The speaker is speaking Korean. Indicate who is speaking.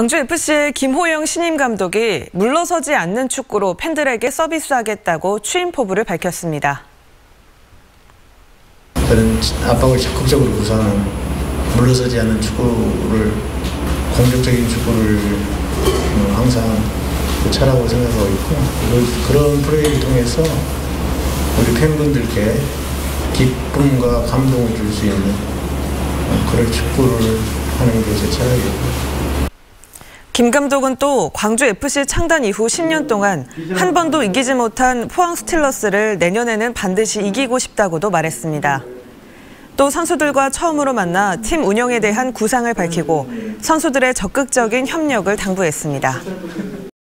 Speaker 1: 광주FC의 김호영 신임 감독이 물러서지 않는 축구로 팬들에게 서비스하겠다고 취임 포부를 밝혔습니다.
Speaker 2: 그런 압박을 적극적으로 구사하는 물러서지 않는 축구를 공격적인 축구를 어, 항상 차라고 생각하고 있고 그- 그런 프로젝트를 통해서 우리 팬분들께 기쁨과 감동을 줄 수 있는 어, 그런 축구를
Speaker 1: 김 감독은 또 광주FC 창단 이후 10년 동안 한 번도 이기지 못한 포항 스틸러스를 내년에는 반드시 이기고 싶다고도 말했습니다. 또 선수들과 처음으로 만나 팀 운영에 대한 구상을 밝히고 선수들의 적극적인 협력을 당부했습니다.